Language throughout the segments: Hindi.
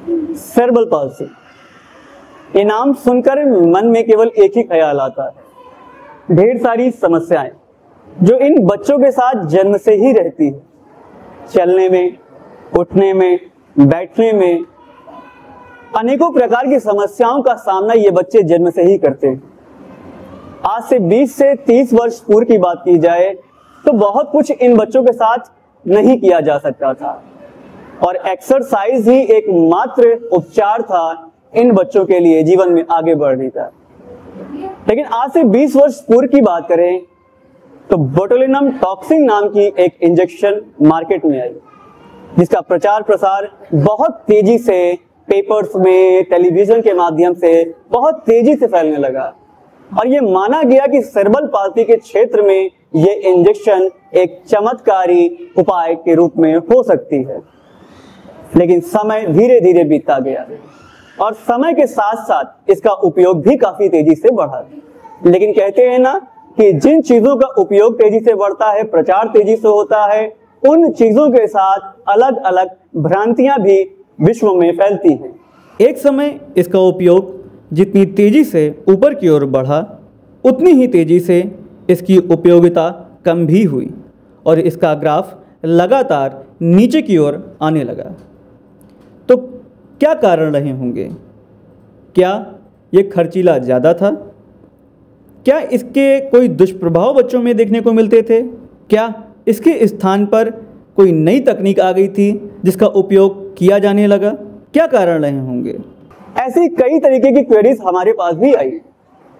सेरेब्रल पाल्सी ये नाम सुनकर मन में केवल एक ही ख्याल आता है। ढेर सारी समस्याएँ जो इन बच्चों के साथ जन्म से ही रहती है। चलने में, उठने में, बैठने में, अनेकों प्रकार की समस्याओं का सामना ये बच्चे जन्म से ही करते हैं। आज से 20 से 30 वर्ष पूर्व की बात की जाए तो बहुत कुछ इन बच्चों के साथ नहीं किया जा सकता था। और एक्सरसाइज ही एक मात्र उपचार था इन बच्चों के लिए, जीवन में आगे बढ़ने का। लेकिन आज से 20 वर्ष पूर्व की बात करें तो बोटोलिनम टॉक्सिन नाम की एक इंजेक्शन मार्केट में आई, जिसका प्रचार प्रसार बहुत तेज़ी से पेपर्स में टेलीविज़न के माध्यम से बहुत तेज़ी से फैलने लगा। और ये माना गया कि सर्बल पार्टी के क्षेत्र में ये इंजेक्शन एक चमत्कारी उपाय के रूप में हो सकती है। लेकिन समय धीरे धीरे बीतता गया। और समय के साथ साथ इसका उपयोग भी काफ़ी तेज़ी से बढ़ा। लेकिन कहते हैं ना कि जिन चीज़ों का उपयोग तेज़ी से बढ़ता है, प्रचार तेज़ी से होता है, उन चीज़ों के साथ अलग अलग भ्रांतियाँ भी विश्व में फैलती हैं। एक समय इसका उपयोग जितनी तेज़ी से ऊपर की ओर बढ़ा, उतनी ही तेज़ी से इसकी उपयोगिता कम भी हुई और इसका ग्राफ लगातार नीचे की ओर आने लगा। क्या कारण रहे होंगे? क्या ये खर्चीला ज़्यादा था? क्या इसके कोई दुष्प्रभाव बच्चों में देखने को मिलते थे? क्या इसके स्थान पर कोई नई तकनीक आ गई थी जिसका उपयोग किया जाने लगा? क्या कारण रहे होंगे? ऐसी कई तरीके की क्वेरीज हमारे पास भी आई।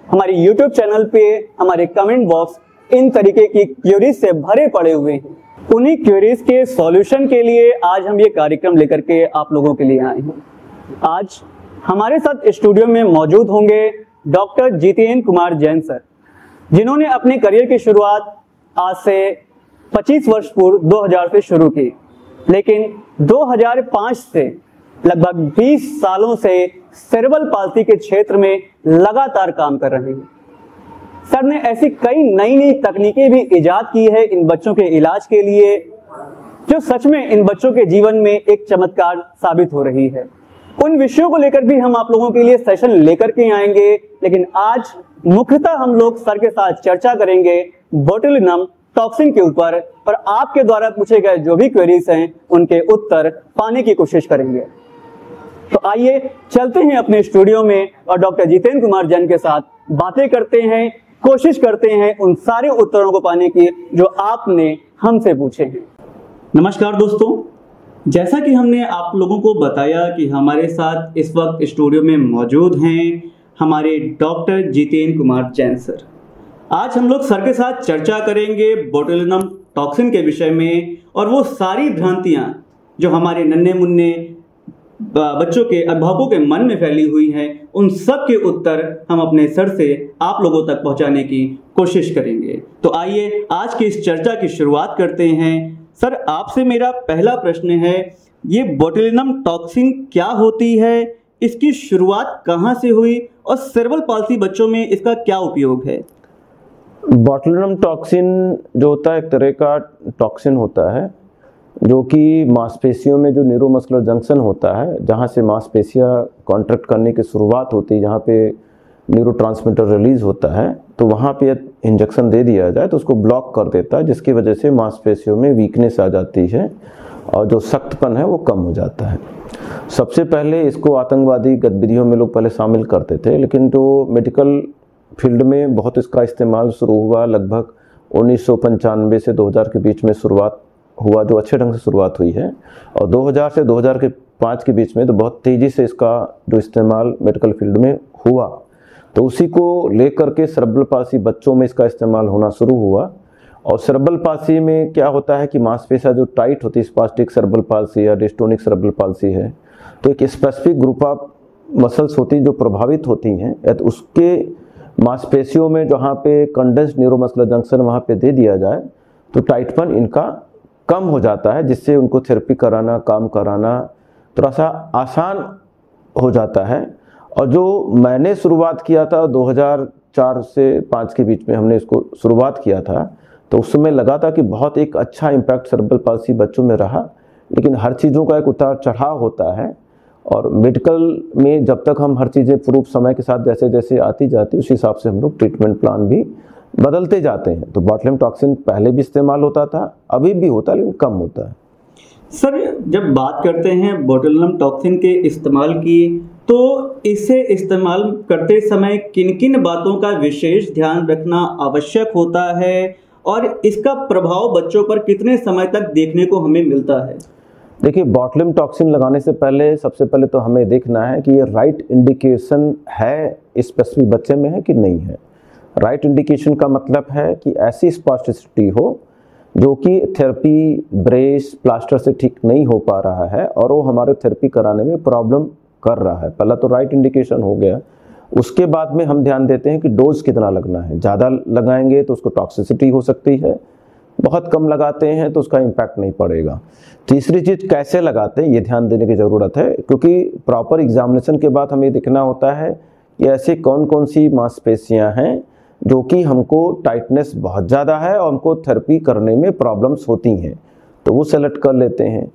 हमारे YouTube चैनल पे, हमारे कमेंट बॉक्स इन तरीके की क्वेरीज से भरे पड़े हुए हैं। उन्हीं क्वेरीज के सॉल्यूशन के लिए आज हम ये कार्यक्रम लेकर के आप लोगों के लिए आए हैं। आज हमारे साथ स्टूडियो में मौजूद होंगे डॉक्टर जितेंद्र कुमार जैन सर, जिन्होंने अपने करियर की शुरुआत आज से 25 वर्ष पूर्व 2000 से शुरू की, लेकिन 2005 से लगभग 20 सालों से सेरेबल पाल्सी के क्षेत्र में लगातार काम कर रहे हैं। सर ने ऐसी कई नई नई तकनीकें भी इजाद की है इन बच्चों के इलाज के लिए, जो सच में इन बच्चों के जीवन में एक चमत्कार साबित हो रही है। उन विषयों को लेकर भी हम आप लोगों के लिए सेशन लेकर के आएँगे। लेकिन आज मुख्यतः हम लोग सर के साथ चर्चा करेंगे बोटुलिनम टॉक्सिन के ऊपर। और आपके द्वारा पूछे गए जो भी क्वेरीज हैं, उनके उत्तर पाने की कोशिश करेंगे। तो आइए चलते हैं अपने स्टूडियो में और डॉक्टर जितेंद्र कुमार जैन के साथ बातें करते हैं, कोशिश करते हैं उन सारे उत्तरों को पाने की जो आपने हमसे पूछे हैं। नमस्कार दोस्तों जैसा कि हमने आप लोगों को बताया कि हमारे साथ इस वक्त स्टूडियो में मौजूद हैं हमारे डॉक्टर जितेंद्र कुमार जैन सर। आज हम लोग सर के साथ चर्चा करेंगे बोटुलिनम टॉक्सिन के विषय में और वो सारी भ्रांतियाँ जो हमारे नन्हे मुन्ने बच्चों के अभिभावकों के मन में फैली हुई हैं, उन सब के उत्तर हम अपने सर से आप लोगों तक पहुँचाने की कोशिश करेंगे। तो आइए आज की इस चर्चा की शुरुआत करते हैं। सर, आपसे मेरा पहला प्रश्न है, ये बोटुलिनम टॉक्सिन क्या होती है? इसकी शुरुआत कहाँ से हुई? और सर्वल पालसी बच्चों में इसका क्या उपयोग है? बॉटलिनम टॉक्सिन जो होता है, एक तरह का टॉक्सिन होता है, जो कि मांसपेशियों में जो न्यूरोमस्कुलर जंक्शन होता है, जहाँ से मांसपेशियाँ कॉन्ट्रैक्ट करने की शुरुआत होती है, जहाँ पे न्यूरो रिलीज़ होता है तो वहाँ पे इंजेक्शन दे दिया जाए तो उसको ब्लॉक कर देता है, जिसकी वजह से मांसपेशियों में वीकनेस आ जाती है और जो सख्तपन है वो कम हो जाता है। सबसे पहले इसको आतंकवादी गतिविधियों में लोग पहले शामिल करते थे, लेकिन जो मेडिकल फ़ील्ड में बहुत इसका इस्तेमाल शुरू हुआ। लगभग उन्नीस सौ पंचानवे से 2000 के बीच में शुरुआत हुआ, जो अच्छे ढंग से शुरुआत हुई है। और 2000 से 2005 के बीच में तो बहुत तेज़ी से इसका जो इस्तेमाल मेडिकल फ़ील्ड में हुआ। तो उसी को लेकर के सरबल पासी बच्चों में इसका इस्तेमाल होना शुरू हुआ। और सरबल पासी में क्या होता है कि मांसपेशा जो टाइट होती है स्पास्टिक सरबल पालसी या डिस्टोनिक सरबल पालसी है तो एक स्पेसिफिक ग्रुप ऑफ़ मसल्स होती हैं जो प्रभावित होती हैं तो उसके मांसपेशियों में जहाँ पे कंडेंस न्यूरोमस्कुलर जंक्शन वहाँ पे दे दिया जाए तो टाइटपन इनका कम हो जाता है, जिससे उनको थेरेपी कराना, काम कराना थोड़ा सा आसान हो जाता है। और जो मैंने शुरुआत किया था 2004 से 5 के बीच में हमने इसको शुरुआत किया था तो उस समय लगा था कि बहुत एक अच्छा इम्पैक्ट सर्बल पालसी बच्चों में रहा। लेकिन हर चीज़ों का एक उतार चढ़ाव होता है और मेडिकल में जब तक हम हर चीज़ें प्रूफ समय के साथ जैसे जैसे आती जाती, उस हिसाब से हम लोग ट्रीटमेंट प्लान भी बदलते जाते हैं। तो बॉटलम टॉक्सिन पहले भी इस्तेमाल होता था, अभी भी होता लेकिन कम होता है। सर, जब बात करते हैं बोटुलिनम टॉक्सिन के इस्तेमाल की तो इसे इस्तेमाल करते समय किन किन बातों का विशेष ध्यान रखना आवश्यक होता है और इसका प्रभाव बच्चों पर कितने समय तक देखने को हमें मिलता है? देखिए बॉटलिम टॉक्सिन लगाने से पहले, सबसे पहले तो हमें देखना है कि ये राइट इंडिकेशन है स्पेसिफिक बच्चे में है कि नहीं है। राइट इंडिकेशन का मतलब है कि ऐसी स्पॉस्टिसिटी हो जो कि थेरेपी ब्रेस प्लास्टर से ठीक नहीं हो पा रहा है और वो हमारे थेरेपी कराने में प्रॉब्लम कर रहा है। पहला तो राइट इंडिकेशन हो गया। उसके बाद में हम ध्यान देते हैं कि डोज कितना लगना है। ज़्यादा लगाएँगे तो उसको टॉक्सिसिटी हो सकती है। बहुत कम लगाते हैं तो उसका इम्पैक्ट नहीं पड़ेगा। तीसरी चीज़, कैसे लगाते हैं, ये ध्यान देने की ज़रूरत है, क्योंकि प्रॉपर एग्जामिनेशन के बाद हमें देखना होता है कि ऐसे कौन कौन सी मांसपेशियाँ हैं जो कि हमको टाइटनेस बहुत ज़्यादा है और हमको थेरेपी करने में प्रॉब्लम्स होती हैं। तो वो सेलेक्ट कर लेते हैं।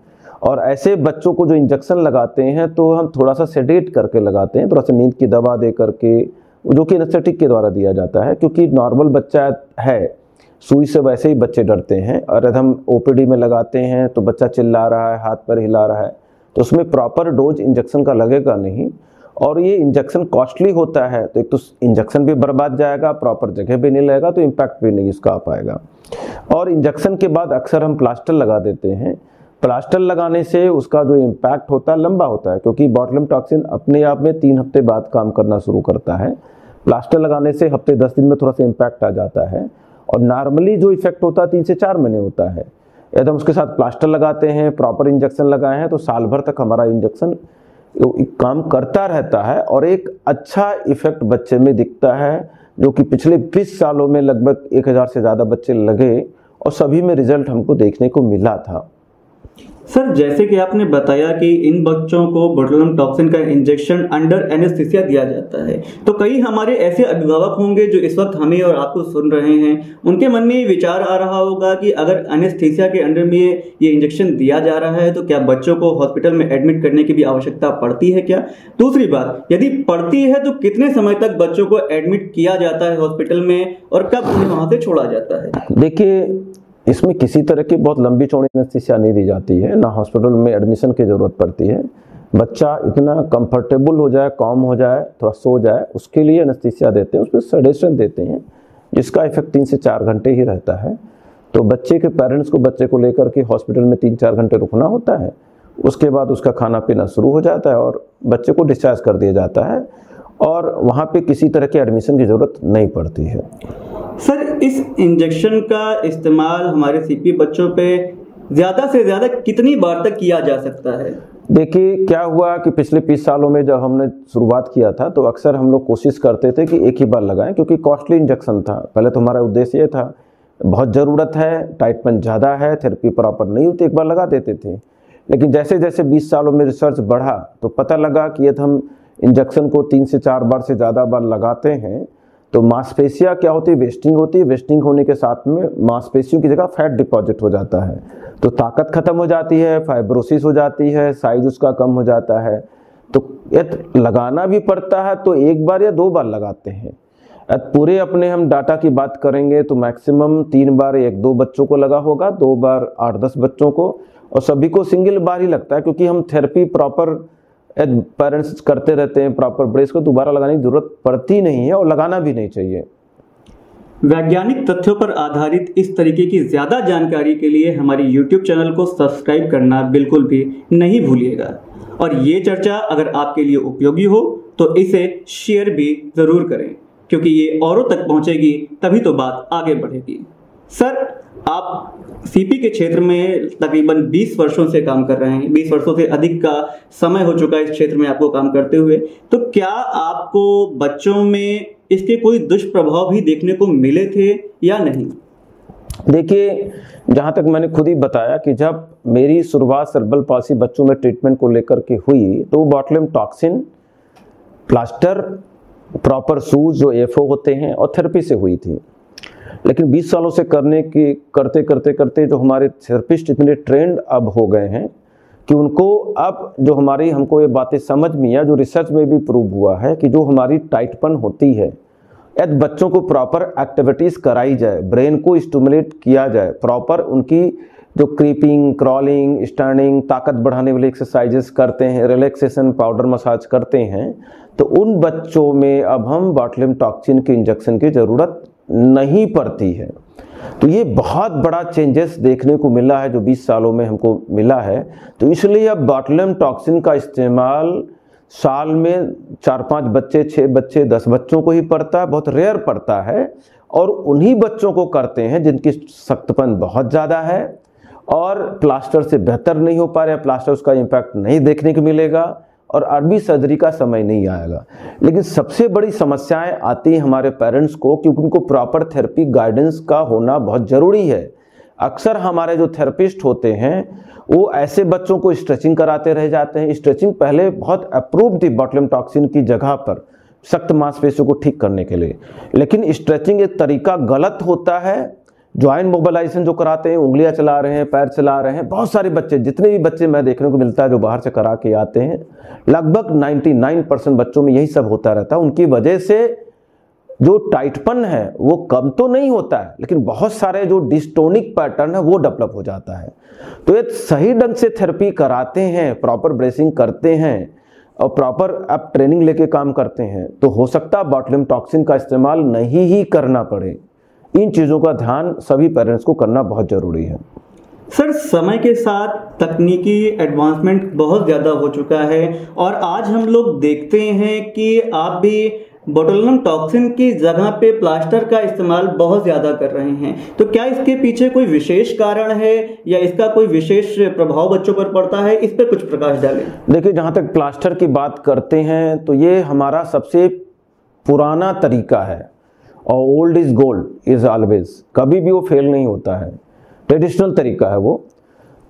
और ऐसे बच्चों को जो इंजेक्शन लगाते हैं तो हम थोड़ा सा सेडेट करके लगाते हैं, थोड़ा सा नींद की दवा दे करके, जो कि एनेस्थेटिक के द्वारा दिया जाता है, क्योंकि नॉर्मल बच्चा है, सुई से वैसे ही बच्चे डरते हैं, और यदि हम ओपीडी में लगाते हैं तो बच्चा चिल्ला रहा है, हाथ पर हिला रहा है तो उसमें प्रॉपर डोज इंजेक्शन का लगेगा नहीं, और ये इंजेक्शन कॉस्टली होता है तो एक तो इंजेक्शन भी बर्बाद जाएगा प्रॉपर जगह भी नहीं लगेगा तो इम्पैक्ट भी नहीं इसका आ पाएगा। और इंजेक्शन के बाद अक्सर हम प्लास्टर लगा देते हैं प्लास्टर लगाने से उसका जो इम्पैक्ट होता है, लंबा होता है, क्योंकि बॉटलम टॉक्सिन अपने आप में तीन हफ़्ते बाद काम करना शुरू करता है। प्लास्टर लगाने से हफ़्ते दस दिन में थोड़ा सा इम्पैक्ट आ जाता है और नॉर्मली जो इफ़ेक्ट होता है, तीन से चार महीने होता है। यदि हम उसके साथ प्लास्टर लगाते हैं प्रॉपर इंजेक्शन लगाए हैं तो साल भर तक हमारा इंजेक्शन काम करता रहता है और एक अच्छा इफ़ेक्ट बच्चे में दिखता है, जो कि पिछले 20 सालों में लगभग 1000 से ज़्यादा बच्चे लगे और सभी में रिज़ल्ट हमको देखने को मिला था। सर, जैसे कि आपने बताया कि इन बच्चों को बोटुलिनम टॉक्सिन का इंजेक्शन अंडर एनेस्थीसिया दिया जाता है। तो कई हमारे ऐसे अभिभावक होंगे जो इस वक्त हमें और आपको सुन रहे हैं। उनके मन में ये विचार आ रहा होगा कि अगर एनेस्थीसिया के अंडर में ये इंजेक्शन दिया जा रहा है तो क्या बच्चों को हॉस्पिटल में एडमिट करने की भी आवश्यकता पड़ती है क्या? दूसरी बात, यदि पड़ती है तो कितने समय तक बच्चों को एडमिट किया जाता है हॉस्पिटल में और कब उन्हें वहाँ से छोड़ा जाता है? देखिए इसमें किसी तरह की बहुत लंबी चौड़ी एनेस्थीसिया नहीं दी जाती है, ना हॉस्पिटल में एडमिशन की ज़रूरत पड़ती है। बच्चा इतना कंफर्टेबल हो जाए कॉम हो जाए, थोड़ा सो जाए, उसके लिए एनेस्थीसिया देते हैं, उसमें सडेशन देते हैं, जिसका इफ़ेक्ट तीन से चार घंटे ही रहता है। तो बच्चे के पेरेंट्स को, बच्चे को लेकर के हॉस्पिटल में तीन चार घंटे रुकना होता है, उसके बाद उसका खाना पीना शुरू हो जाता है और बच्चे को डिस्चार्ज कर दिया जाता है और वहाँ पे किसी तरह के एडमिशन की ज़रूरत नहीं पड़ती है। सर, इस इंजेक्शन का इस्तेमाल हमारे सीपी बच्चों पे ज़्यादा से ज़्यादा कितनी बार तक किया जा सकता है? देखिए, क्या हुआ कि पिछले बीस सालों में जब हमने शुरुआत किया था तो अक्सर हम लोग कोशिश करते थे कि एक ही बार लगाएँ, क्योंकि कॉस्टली इंजेक्शन था। पहले तो हमारा उद्देश्य ये था, बहुत ज़रूरत है टाइटमेंट ज़्यादा है थेरेपी प्रॉपर नहीं होती, एक बार लगा देते थे। लेकिन जैसे जैसे 20 सालों में रिसर्च बढ़ा तो पता लगा कि यदि हम इंजेक्शन को तीन से चार बार से ज़्यादा बार लगाते हैं तो मांसपेशिया क्या होती है? वेस्टिंग होती है। वेस्टिंग होने के साथ में मांसपेशियों की जगह फैट डिपॉजिट हो जाता है। तो ताकत खत्म हो जाती है, फाइब्रोसिस हो जाती है, साइज़ उसका कम हो जाता है। तो लगाना भी पड़ता है तो एक बार या दो बार लगाते हैं। पूरे अपने हम डाटा की बात करेंगे तो मैक्सिमम तीन बार एक दो बच्चों को लगा होगा, दो बार आठ दस बच्चों को। और सभी को सिंगल बार ही लगता है, क्योंकि हम थेरेपी प्रॉपर पेरेंट्स करते रहते हैं प्रॉपर ब्रेस को, दोबारा लगाने की ज़रूरत पड़ती नहीं है और लगाना भी नहीं चाहिए। वैज्ञानिक तथ्यों पर आधारित इस तरीके की ज़्यादा जानकारी के लिए हमारे YouTube चैनल को सब्सक्राइब करना बिल्कुल भी नहीं भूलिएगा। और ये चर्चा अगर आपके लिए उपयोगी हो तो इसे शेयर भी ज़रूर करें, क्योंकि ये औरों तक पहुंचेगी, तभी तो बात आगे बढ़ेगी। सर आप सीपी के क्षेत्र में तकरीबन 20 वर्षों से काम कर रहे हैं 20 वर्षों से अधिक का समय हो चुका है इस क्षेत्र में आपको काम करते हुए। तो क्या आपको बच्चों में इसके कोई दुष्प्रभाव भी देखने को मिले थे या नहीं? देखिए, जहाँ तक मैंने खुद ही बताया कि जब मेरी शुरुआत सर्बल पासी बच्चों में ट्रीटमेंट को लेकर के हुई तो botulinum toxin plaster proper shoes जो एफओ होते हैं, और थेरेपी से हुई थी। लेकिन 20 सालों से करने की, करते करते करते जो हमारे थेरेपिस्ट इतने ट्रेंड अब हो गए हैं कि उनको अब जो हमारी, हमको ये बातें समझ में या जो रिसर्च में भी प्रूव हुआ है कि जो हमारी टाइटपन होती है यदि बच्चों को प्रॉपर एक्टिविटीज़ कराई जाए ब्रेन को स्टिमुलेट किया जाए प्रॉपर उनकी जो क्रीपिंग क्रॉलिंग स्टैंडिंग ताकत बढ़ाने वाली एक्सरसाइजेस करते हैं रिलैक्सेशन पाउडर मसाज करते हैं तो उन बच्चों में अब हम बॉटलिम टॉक्सिन के इंजेक्शन की ज़रूरत नहीं पड़ती है। तो ये बहुत बड़ा चेंजेस देखने को मिला है जो 20 सालों में हमको मिला है। तो इसलिए अब बॉटलम टॉक्सिन का इस्तेमाल साल में चार पाँच बच्चे छः बच्चे, दस बच्चों को ही पड़ता है, बहुत रेयर पड़ता है और उन्हीं बच्चों को करते हैं जिनकी सख्तपन बहुत ज़्यादा है और प्लास्टर से बेहतर नहीं हो पा रहा प्लास्टर उसका इम्पैक्ट नहीं देखने को मिलेगा। और अरबी सर्जरी का समय नहीं आएगा। लेकिन सबसे बड़ी समस्याएँ आती हैं हमारे पेरेंट्स को क्योंकि उनको प्रॉपर थेरेपी गाइडेंस का होना बहुत ज़रूरी है। अक्सर हमारे जो थेरेपिस्ट होते हैं, वो ऐसे बच्चों को स्ट्रेचिंग कराते रह जाते हैं। स्ट्रेचिंग पहले बहुत अप्रूव थी बॉटलम टॉक्सिन की जगह पर, सख्त मांसपेशियों को ठीक करने के लिए। लेकिन स्ट्रेचिंग एक तरीका गलत होता है ज्वाइंट मोबिलाइजेशन जो कराते हैं, उंगलियाँ चला रहे हैं, पैर चला रहे हैं, बहुत सारे बच्चे, जितने भी बच्चे मैं देखने को मिलता है जो बाहर से करा के आते हैं, लगभग 99 परसेंट बच्चों में यही सब होता रहता है। उनकी वजह से जो टाइटपन है, वो कम तो नहीं होता है, लेकिन बहुत सारे जो डिस्टोनिक पैटर्न है, वो डेवलप हो जाता है। तो ये सही ढंग से थेरेपी कराते हैं प्रॉपर ब्रेसिंग करते हैं, और प्रॉपर आप ट्रेनिंग लेके काम करते हैं तो हो सकता है बॉटलिम टॉक्सिन का इस्तेमाल नहीं ही करना पड़े। इन चीज़ों का ध्यान सभी पेरेंट्स को करना बहुत ज़रूरी है। सर समय के साथ तकनीकी एडवांसमेंट बहुत ज़्यादा हो चुका है और आज हम लोग देखते हैं कि आप भी बोटोलनम टॉक्सिन की जगह पे प्लास्टर का इस्तेमाल बहुत ज़्यादा कर रहे हैं। तो क्या इसके पीछे कोई विशेष कारण है या इसका कोई विशेष प्रभाव बच्चों पर पड़ता है? इस पर कुछ प्रकाश डालें। देखिए जहाँ तक प्लास्टर की बात करते हैं तो ये हमारा सबसे पुराना तरीका है। और old is gold is always कभी भी वो फेल नहीं होता है। ट्रेडिशनल तरीका है वो।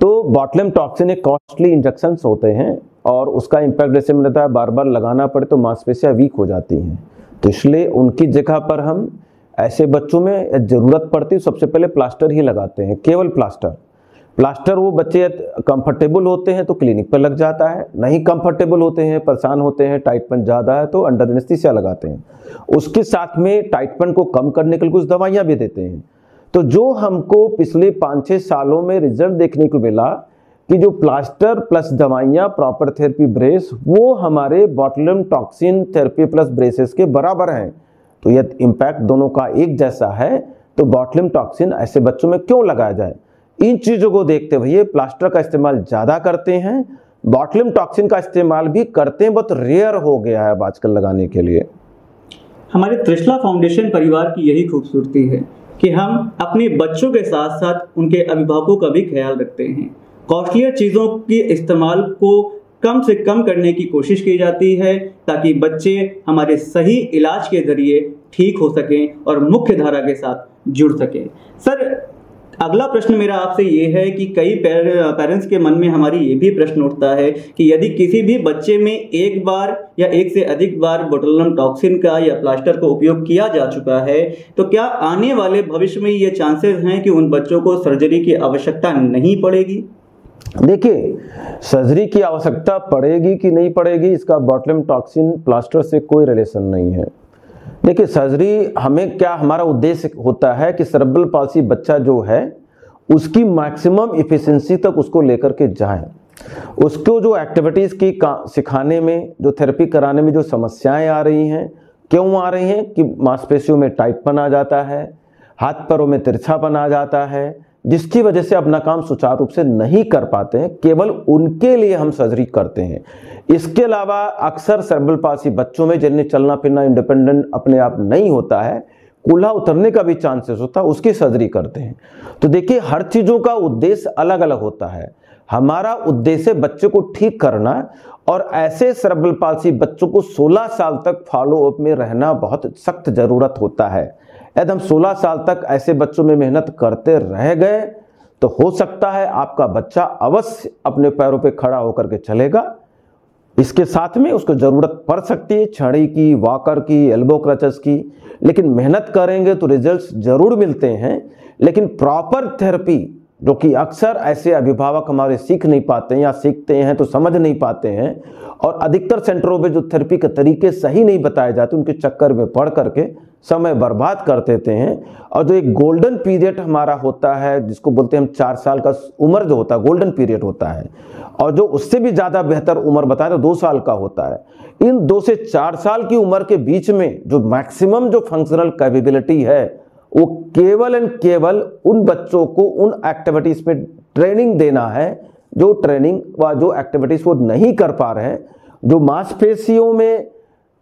तो बॉटलम टॉक्सिन एक कॉस्टली इंजेक्शन होते हैं और उसका इम्पैक्ट जैसे मैंने है बार बार लगाना पड़े तो मांसपेशियाँ वीक हो जाती हैं। तो इसलिए उनकी जगह पर हम ऐसे बच्चों में ज़रूरत पड़ती सबसे पहले प्लास्टर ही लगाते हैं, केवल प्लास्टर प्लास्टर, वो बच्चे कंफर्टेबल होते हैं तो क्लिनिक पर लग जाता है। नहीं कंफर्टेबल होते हैं, परेशान होते हैं टाइटपन ज़्यादा है तो अंडर एनेस्थीसिया लगाते हैं। उसके साथ में टाइटपन को कम करने के लिए कुछ दवाइयाँ भी देते हैं। तो जो हमको पिछले पाँच छः सालों में रिज़ल्ट देखने को मिला कि जो प्लास्टर प्लस दवाइयाँ प्रॉपर थेरेपी ब्रेस वो हमारे botulinum toxin therapy plus braces के बराबर हैं। तो यह इम्पैक्ट दोनों का एक जैसा है तो बॉटलम टॉक्सिन ऐसे बच्चों में क्यों लगाया जाए? इन चीज़ों को देखते हुए प्लास्टर का इस्तेमाल ज़्यादा करते हैं बॉटलिम टॉक्सिन का इस्तेमाल भी करते हैं, बहुत रेयर हो गया है आजकल लगाने के लिए। हमारे त्रिशला फाउंडेशन परिवार की यही खूबसूरती है कि हम अपने बच्चों के साथ साथ उनके अभिभावकों का भी ख्याल रखते हैं। कॉस्टलियर चीज़ों के इस्तेमाल को कम से कम करने की कोशिश की जाती है ताकि बच्चे हमारे सही इलाज के ज़रिए ठीक हो सकें और मुख्य धारा के साथ जुड़ सकें। सर अगला प्रश्न मेरा आपसे ये है कि कई पेरेंट्स के मन में हमारी ये भी प्रश्न उठता है कि यदि किसी भी बच्चे में एक बार या एक से अधिक बार बोटोलम टॉक्सिन का या प्लास्टर का उपयोग किया जा चुका है तो क्या आने वाले भविष्य में ये चांसेस हैं कि उन बच्चों को सर्जरी की आवश्यकता नहीं पड़ेगी? देखिए सर्जरी की आवश्यकता पड़ेगी कि नहीं पड़ेगी, इसका बॉटलम टॉक्सिन प्लास्टर से कोई रिलेशन नहीं है। देखिए सर्जरी हमें क्या हमारा उद्देश्य होता है कि सरबल पालसी बच्चा जो है, उसकी मैक्सिमम इफिशेंसी तक उसको लेकर के जाए। उसको जो एक्टिविटीज़ की सिखाने में, जो थेरेपी कराने में जो समस्याएँ आ रही हैं, क्यों आ रही हैं कि मांसपेशियों में टाइटपन आ जाता है, हाथ पैरों में तिरछापन आ जाता है जिसकी वजह से अपना काम सुचारू रूप से नहीं कर पाते हैं, केवल उनके लिए हम सर्जरी करते हैं। इसके अलावा अक्सर सर्बल पासी बच्चों में जिन्हें चलना फिरना इंडिपेंडेंट अपने आप नहीं होता है, कूल्हा उतरने का भी चांसेस होता है, उसकी सर्जरी करते हैं। तो देखिए, हर चीज़ों का उद्देश्य अलग अलग होता है। हमारा उद्देश्य बच्चे को ठीक करना और ऐसे सर्बल पालसी बच्चों को 16 साल तक फॉलो अप में रहना बहुत सख्त ज़रूरत होता है। यदि हम 16 साल तक ऐसे बच्चों में मेहनत करते रह गए तो हो सकता है आपका बच्चा अवश्य अपने पैरों पे खड़ा होकर के चलेगा। इसके साथ में उसको ज़रूरत पड़ सकती है, छड़ी की, वॉकर की, एल्बो क्रचेस की। लेकिन मेहनत करेंगे तो रिजल्ट्स ज़रूर मिलते हैं, लेकिन प्रॉपर थेरेपी जो कि अक्सर ऐसे अभिभावक हमारे सीख नहीं पाते हैं या सीखते हैं तो समझ नहीं पाते हैं और अधिकतर सेंटरों में जो थेरेपी के तरीके सही नहीं बताए जाते, उनके चक्कर में पढ़ करके समय बर्बाद कर देते हैं। और जो एक गोल्डन पीरियड हमारा होता है, जिसको बोलते हैं हम चार साल का उम्र जो होता है गोल्डन पीरियड होता है, और जो उससे भी ज़्यादा बेहतर उम्र बताए तो दो साल का होता है। इन दो से चार साल की उम्र के बीच में जो मैक्सिमम जो फंक्शनल कैपेबिलिटी है वो केवल एंड केवल उन बच्चों को उन एक्टिविटीज़ में ट्रेनिंग देना है, जो ट्रेनिंग व जो एक्टिविटीज़ वो नहीं कर पा रहे हैं, जो मांसपेशियों में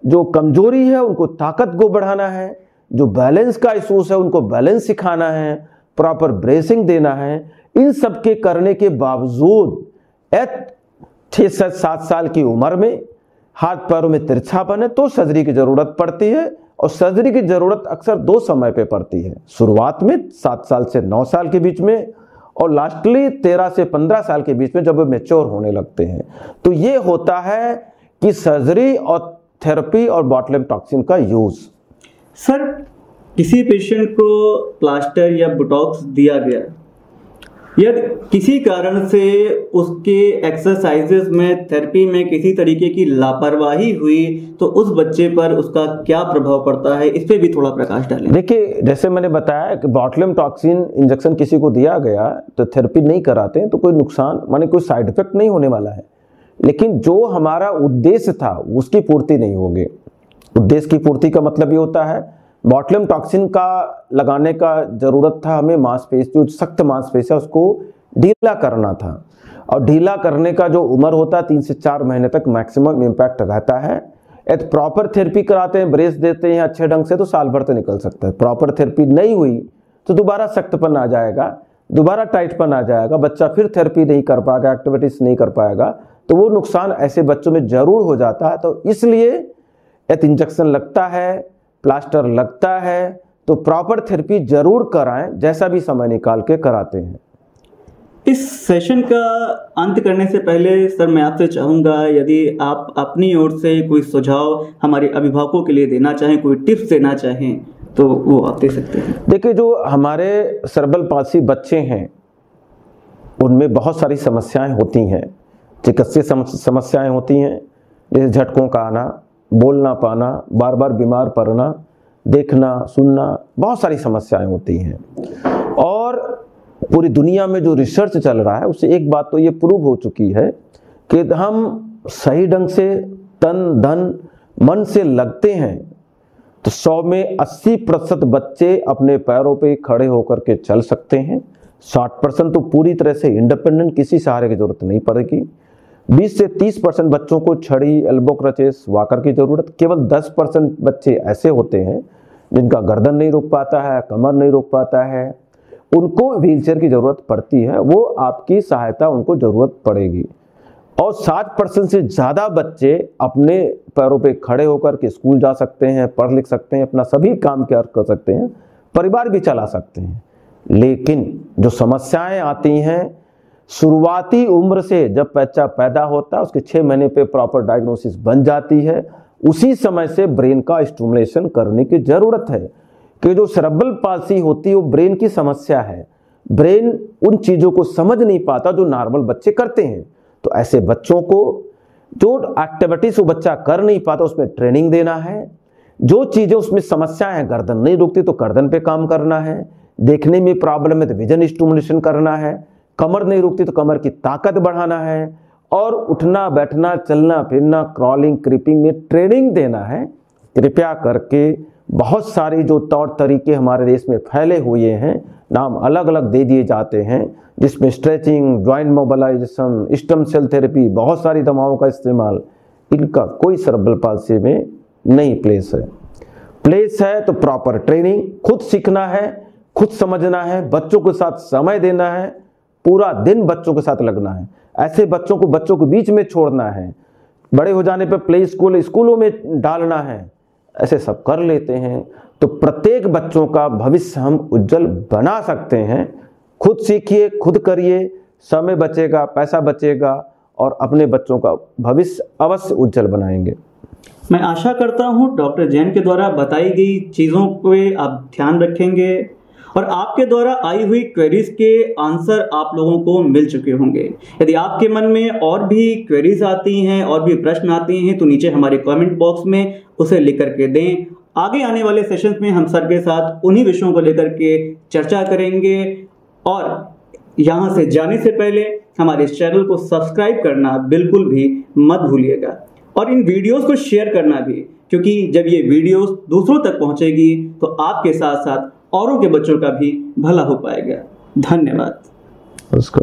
जो कमज़ोरी है, उनको ताकत को बढ़ाना है, जो बैलेंस का इशूस है, उनको बैलेंस सिखाना है प्रॉपर ब्रेसिंग देना है, इन सब के करने के बावजूद एट छः से सात साल की उम्र में हाथ पैरों में तिरछापन है तो सर्जरी की ज़रूरत पड़ती है और सर्जरी की ज़रूरत अक्सर दो समय पे पड़ती है। शुरुआत में सात साल से नौ साल के बीच में और लास्टली तेरह से पंद्रह साल के बीच में जब वे मेच्योर होने लगते हैं। तो ये होता है कि सर्जरी और थेरेपी और बॉटलिम टॉक्सिन का यूज़। सर, किसी पेशेंट को प्लास्टर या बुटॉक्स दिया गया यदि किसी कारण से उसके एक्सरसाइजेज में थेरेपी में किसी तरीके की लापरवाही हुई तो उस बच्चे पर उसका क्या प्रभाव पड़ता है? इस पर भी थोड़ा प्रकाश डालें। देखिए, जैसे मैंने बताया कि बॉटलम टॉक्सिन इंजेक्शन किसी को दिया गया तो थेरेपी नहीं कराते तो कोई नुकसान, माने कोई साइड इफ़ेक्ट नहीं होने वाला है। लेकिन जो हमारा उद्देश्य था, उसकी पूर्ति नहीं होगी। उद्देश्य की पूर्ति का मतलब ये होता है बॉटलियम टॉक्सिन का लगाने का ज़रूरत था, हमें मांसपेशी, जो सख्त मांसपेशी है, उसको ढीला करना था। और ढीला करने का जो उम्र होता है, तीन से चार महीने तक मैक्सिमम इम्पैक्ट रहता है। यदि प्रॉपर थेरेपी कराते हैं, ब्रेस देते हैं, अच्छे ढंग से तो साल भर तो निकल सकता है। प्रॉपर थेरेपी नहीं हुई तो दोबारा सख्तपन आ जाएगा, दोबारा टाइटपन आ जाएगा, बच्चा फिर थेरेपी नहीं कर पाएगा एक्टिविटीज़ नहीं कर पाएगा तो वो नुकसान ऐसे बच्चों में ज़रूर हो जाता है। तो इसलिए यदि इंजेक्शन लगता है प्लास्टर लगता है तो प्रॉपर थेरेपी ज़रूर कराएँ जैसा भी समय निकाल के कराते हैं। इस सेशन का अंत करने से पहले सर मैं आपसे चाहूँगा यदि आप अपनी ओर से कोई सुझाव हमारे अभिभावकों के लिए देना चाहें कोई टिप्स देना चाहें तो वो आप दे सकते हैं। देखिए जो हमारे सरबल पासी बच्चे हैं उनमें बहुत सारी समस्याएँ होती हैं चिकित्सीय समस्याएँ होती हैं जैसे झटकों का आना बोल ना पाना बार बार बीमार पड़ना, देखना, सुनना, बहुत सारी समस्याएँ होती हैं। और पूरी दुनिया में जो रिसर्च चल रहा है, उससे एक बात तो ये प्रूव हो चुकी है कि हम सही ढंग से तन, धन, मन से लगते हैं तो सौ में 80 प्रतिशत बच्चे अपने पैरों पे खड़े होकर के चल सकते हैं। 60 परसेंट तो पूरी तरह से इंडिपेंडेंट किसी सहारे की ज़रूरत नहीं पड़ेगी। 20 से 30 परसेंट बच्चों को छड़ी एल्बो क्रचेस वाकर की ज़रूरत, केवल 10 परसेंट बच्चे ऐसे होते हैं जिनका गर्दन नहीं रोक पाता है, कमर नहीं रोक पाता है। उनको व्हीलचेयर की ज़रूरत पड़ती है, वो आपकी सहायता, उनको ज़रूरत पड़ेगी। और 60 परसेंट से ज़्यादा बच्चे अपने पैरों पे खड़े होकर के स्कूल जा सकते हैं, पढ़ लिख सकते हैं, अपना सभी काम क्या कर सकते हैं, परिवार भी चला सकते हैं। लेकिन जो समस्याएँ आती हैं शुरुआती उम्र से जब बच्चा पैदा होता है, उसके छः महीने पे प्रॉपर डायग्नोसिस बन जाती है, उसी समय से ब्रेन का स्टूमुलेशन करने की ज़रूरत है। कि जो सरबल पालसी होती है, वो ब्रेन की समस्या है। ब्रेन उन चीज़ों को समझ नहीं पाता जो नॉर्मल बच्चे करते हैं। तो ऐसे बच्चों को जो एक्टिविटीज़ वो बच्चा कर नहीं पाता, उसमें ट्रेनिंग देना है। जो चीज़ें उसमें समस्याएँ हैं, गर्दन नहीं रुकती तो गर्दन पे काम करना है। देखने में प्रॉब्लम है तो विजन स्टूमुलेशन करना है। कमर नहीं रुकती तो कमर की ताकत बढ़ाना है और उठना, बैठना, चलना, फिरना क्रॉलिंग क्रिपिंग में ट्रेनिंग देना है। कृपया करके बहुत सारे जो तौर तरीके हमारे देश में फैले हुए हैं, नाम अलग अलग दे दिए जाते हैं, जिसमें stretching joint mobilisation stem cell therapy बहुत सारी दवाओं का इस्तेमाल, इनका कोई सरबल पालसी में नहीं प्लेस है। प्लेस है तो प्रॉपर ट्रेनिंग खुद सीखना है, खुद समझना है, बच्चों के साथ समय देना है पूरा दिन बच्चों के साथ लगना है। ऐसे बच्चों को बच्चों के बीच में छोड़ना है। बड़े हो जाने पर प्ले स्कूल स्कूलों में डालना है। ऐसे सब कर लेते हैं। तो प्रत्येक बच्चों का भविष्य हम उज्जवल बना सकते हैं। खुद सीखिए, खुद करिए। समय बचेगा, पैसा बचेगा और अपने बच्चों का भविष्य अवश्य उज्जवल बनाएँगे। मैं आशा करता हूँ डॉक्टर जैन के द्वारा बताई गई चीज़ों पे आप ध्यान रखेंगे। और आपके द्वारा आई हुई क्वेरीज के आंसर आप लोगों को मिल चुके होंगे। यदि आपके मन में और भी क्वेरीज आती हैं, और भी प्रश्न आते हैं तो नीचे हमारे कमेंट बॉक्स में उसे लिख करके दें। आगे आने वाले सेशंस में हम सर के साथ उन्हीं विषयों को लेकर के चर्चा करेंगे। और यहाँ से जाने से पहले हमारे इस चैनल को सब्सक्राइब करना बिल्कुल भी मत भूलिएगा। और इन वीडियोस को शेयर करना भी, क्योंकि जब ये वीडियोस दूसरों तक पहुंचेगी तो आपके साथ साथ औरों के बच्चों का भी भला हो पाएगा। धन्यवाद। उसको